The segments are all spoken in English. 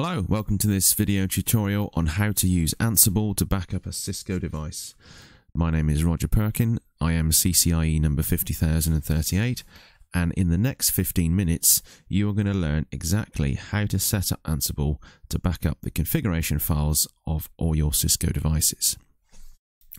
Hello, welcome to this video tutorial on how to use Ansible to back up a Cisco device. My name is Roger Perkin, I am CCIE number 50038 and in the next 15 minutes you are going to learn exactly how to set up Ansible to back up the configuration files of all your Cisco devices.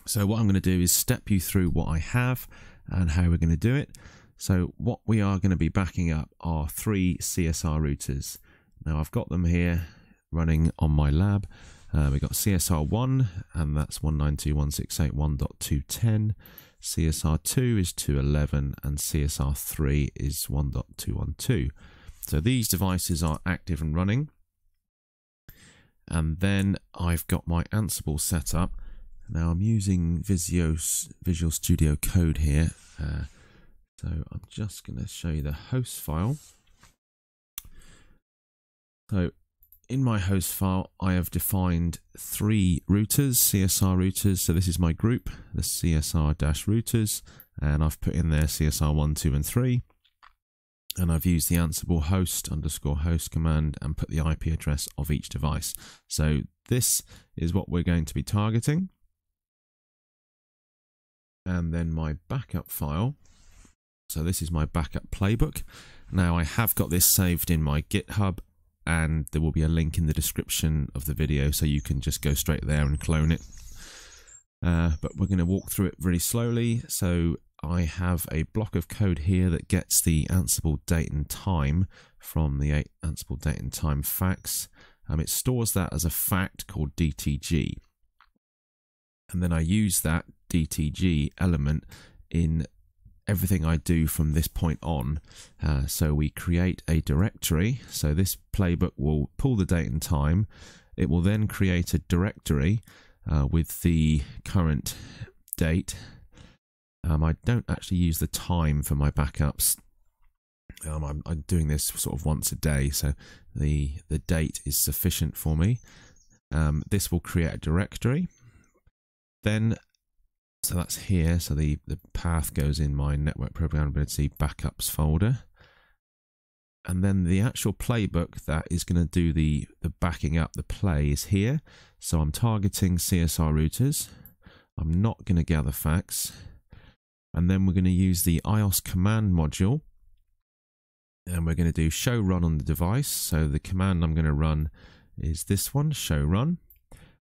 So what I'm going to do is step you through what I have and how we're going to do it. So what we are going to be backing up are three CSR routers. Now I've got them here running on my lab. Uh, we've got CSR1 and that's 192.168.1.210. CSR2 is 211 and CSR3 is 1.212. So these devices are active and running. And then I've got my Ansible set up. Now I'm using Visio, Visual Studio Code here. Uh, so I'm just going to show you the host file. So in my host file, I have defined three routers, CSR routers. So this is my group, the CSR-routers, and I've put in there CSR 1, 2, and 3. And I've used the Ansible host underscore host command and put the IP address of each device. So this is what we're going to be targeting. And then my backup file so this is my backup playbook. Now I have got this saved in my GitHub and there will be a link in the description of the video so you can just go straight there and clone it. Uh, but we're going to walk through it very slowly. So I have a block of code here that gets the Ansible date and time from the Ansible date and time facts. Um, it stores that as a fact called DTG. And then I use that DTG element in everything I do from this point on. Uh, so we create a directory. So this playbook will pull the date and time. It will then create a directory uh, with the current date. Um, I don't actually use the time for my backups. Um, I'm, I'm, doing this sort of once a day, so the the date is sufficient for me. Um, this will create a directory. Then so that's here. So the, the path goes in my network programmability backups folder. And then the actual playbook that is going to do the, the backing up the play is here. So I'm targeting CSR routers. I'm not going to gather facts. And then we're going to use the IOS command module. And we're going to do show run on the device. So the command I'm going to run is this one, show run.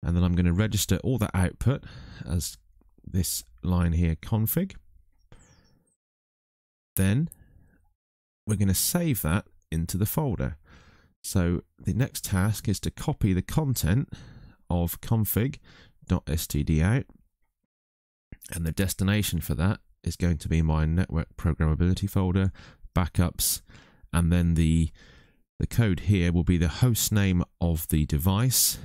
And then I'm going to register all the output as this line here config. Then we're going to save that into the folder. So the next task is to copy the content of config.std out and the destination for that is going to be my network programmability folder, backups, and then the the code here will be the host name of the device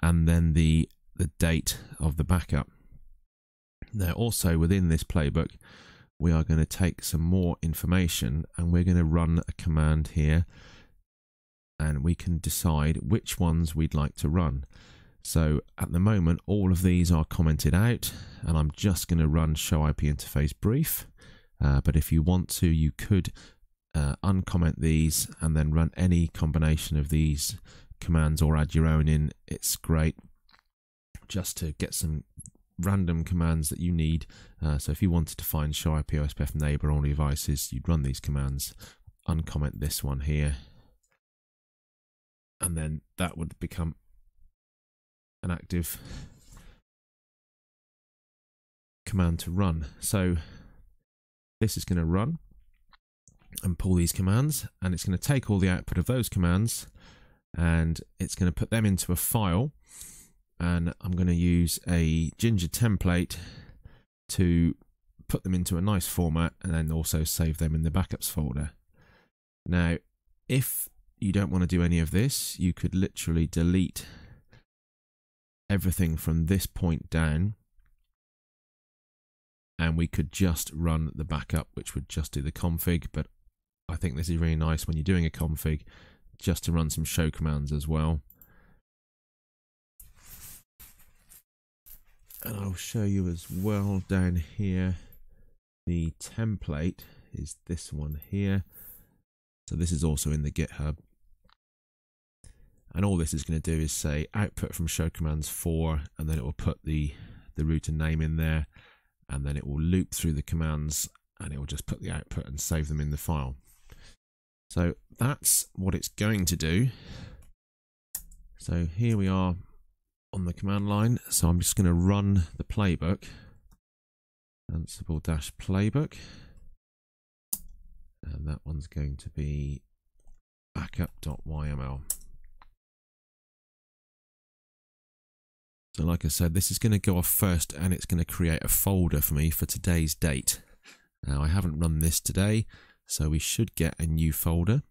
and then the the date of the backup. Now, also within this playbook, we are going to take some more information and we're going to run a command here and we can decide which ones we'd like to run. So at the moment, all of these are commented out and I'm just going to run show IP interface brief. Uh, but if you want to, you could uh, uncomment these and then run any combination of these commands or add your own in. It's great just to get some random commands that you need. Uh, so if you wanted to find show IP OSPF neighbor on all devices, you'd run these commands, uncomment this one here, and then that would become an active command to run. So this is going to run and pull these commands, and it's going to take all the output of those commands and it's going to put them into a file and I'm going to use a Jinja template to put them into a nice format and then also save them in the backups folder. Now, if you don't want to do any of this, you could literally delete everything from this point down and we could just run the backup, which would just do the config. But I think this is really nice when you're doing a config just to run some show commands as well. And I'll show you as well down here. The template is this one here. So this is also in the github. And all this is going to do is say output from show commands 4 and then it will put the the router name in there and then it will loop through the commands and it will just put the output and save them in the file. So that's what it's going to do. So here we are on the command line so I'm just going to run the playbook ansible dash playbook and that one's going to be backup.yml So like I said, this is going to go off first and it's going to create a folder for me for today's date. Now I haven't run this today, so we should get a new folder,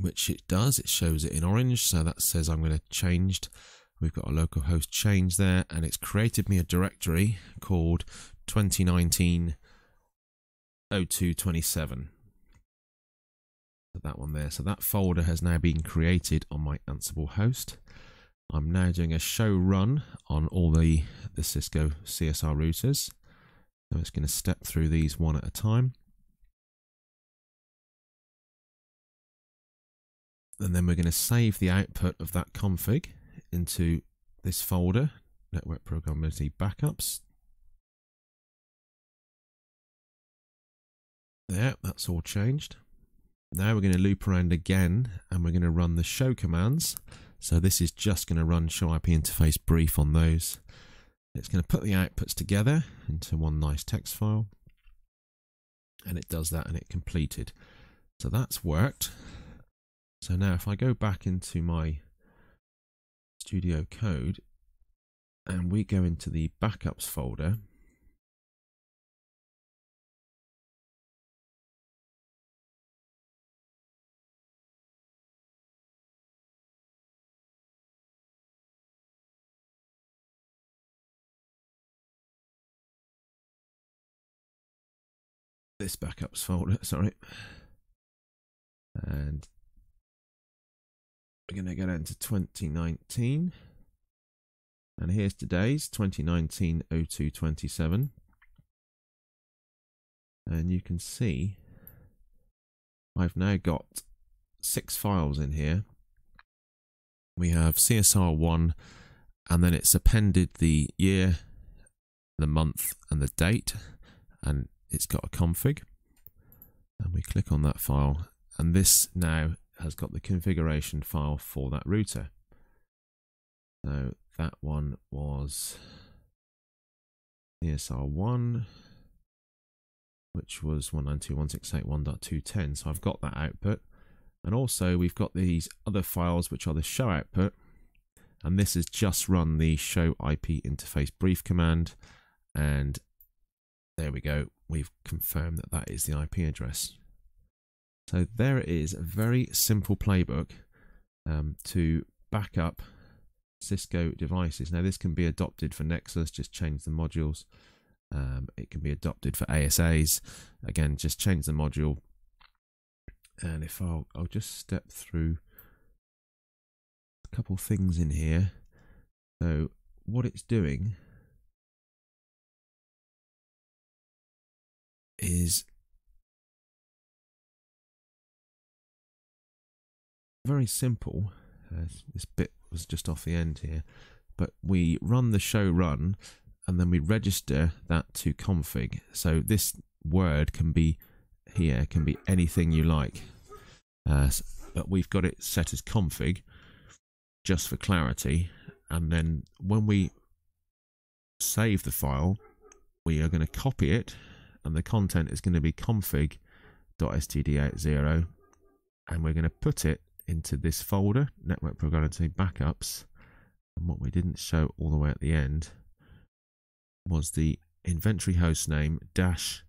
which it does. It shows it in orange, so that says I'm going to changed. We've got a localhost change there, and it's created me a directory called 2019 0227. That one there. So that folder has now been created on my Ansible host. I'm now doing a show run on all the, the Cisco CSR routers. I'm just going to step through these one at a time. And then we're going to save the output of that config into this folder, Network Programmability Backups. There, that's all changed. Now we're going to loop around again and we're going to run the show commands. So this is just going to run show IP interface brief on those. It's going to put the outputs together into one nice text file. And it does that and it completed. So that's worked. So now if I go back into my studio code and we go into the backups folder this backups folder, sorry. And we're going to go into 2019. And here's today's 2019 0227. And you can see I've now got six files in here. We have CSR1 and then it's appended the year, the month and the date and it's got a config and we click on that file and this now has got the configuration file for that router. So that one was CSR1 which was 192.168.1.210 so I've got that output. And also we've got these other files which are the show output. And this has just run the show IP interface brief command. And there we go. We've confirmed that that is the IP address. So there it is, a very simple playbook um, to back up Cisco devices. Now this can be adopted for Nexus, just change the modules. Um, it can be adopted for ASAs. Again, just change the module. And if I'll, I'll just step through a couple things in here. So what it's doing is very simple. Uh, this bit was just off the end here, but we run the show run and then we register that to config. So this word can be here, can be anything you like. Uh, but we've got it set as config just for clarity. And then when we save the file, we are going to copy it and the content is going to be config.stdout and we're going to put it into this folder network programmability backups. And what we didn't show all the way at the end was the inventory host name dash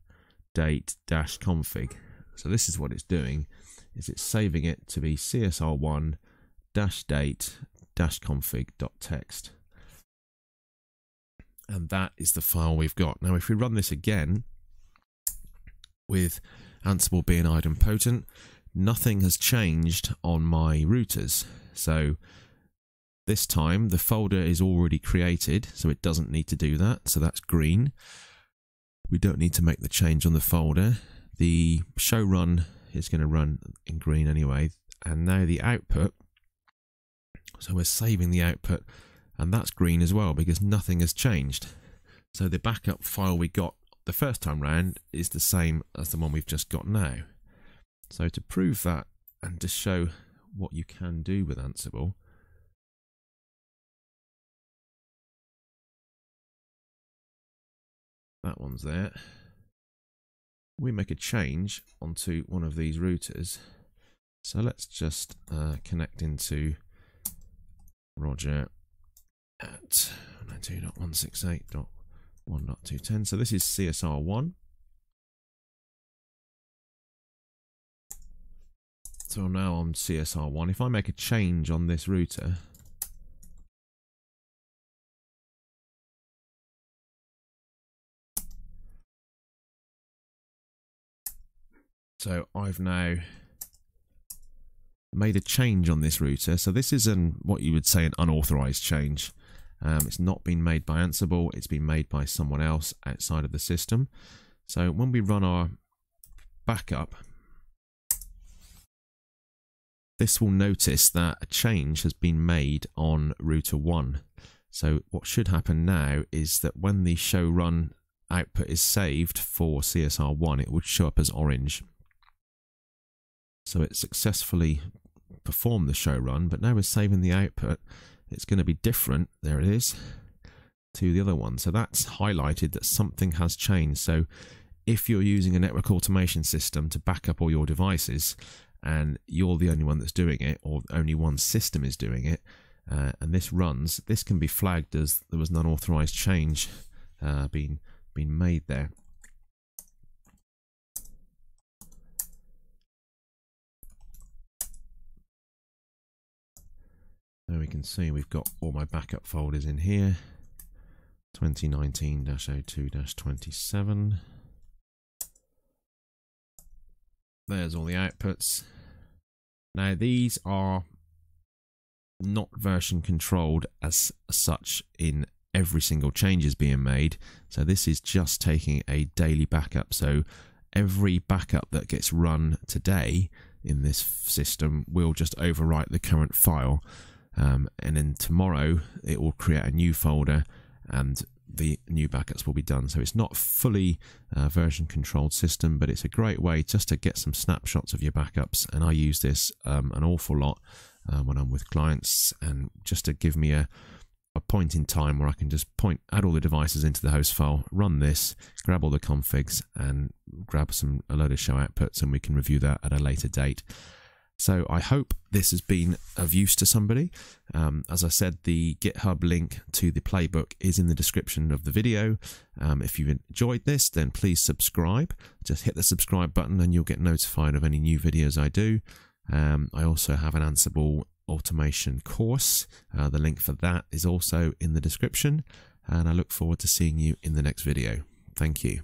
date dash config. So this is what it's doing is it's saving it to be csr1 dash date dash config dot text. And that is the file we've got. Now if we run this again with Ansible being idempotent, nothing has changed on my routers. So this time the folder is already created, so it doesn't need to do that. So that's green. We don't need to make the change on the folder. The show run is going to run in green anyway. And now the output So we're saving the output and that's green as well because nothing has changed. So the backup file we got the first time round is the same as the one we've just got now. So to prove that and to show what you can do with Ansible, that one's there. We make a change onto one of these routers. So let's just uh, connect into Roger at 92.168.1.210. So this is CSR1. So now on CSR1, if I make a change on this router, So I've now made a change on this router. So this is an what you would say an unauthorized change. Um, it's not been made by Ansible. It's been made by someone else outside of the system. So when we run our backup, this will notice that a change has been made on router 1. So what should happen now is that when the show run output is saved for CSR1, it would show up as orange. So it successfully performed the show run, but now we're saving the output. It's going to be different, there it is, to the other one. So that's highlighted that something has changed. So if you're using a network automation system to back up all your devices and you're the only one that's doing it or only one system is doing it uh, and this runs, this can be flagged as there was an unauthorized change uh, being, being made there. There we can see we've got all my backup folders in here. 2019-02-27. There's all the outputs. Now these are not version controlled as such in every single change is being made. So this is just taking a daily backup. So every backup that gets run today in this system will just overwrite the current file um, and then tomorrow it will create a new folder and the new backups will be done. So it's not fully uh, version controlled system, but it's a great way just to get some snapshots of your backups. And I use this um, an awful lot uh, when I'm with clients and just to give me a, a point in time where I can just point, add all the devices into the host file, run this, grab all the configs and grab some a load of show outputs and we can review that at a later date. So I hope this has been of use to somebody. Um, as I said, the GitHub link to the playbook is in the description of the video. Um, if you've enjoyed this, then please subscribe. Just hit the subscribe button and you'll get notified of any new videos I do. Um, I also have an Ansible automation course. Uh, the link for that is also in the description. And I look forward to seeing you in the next video. Thank you.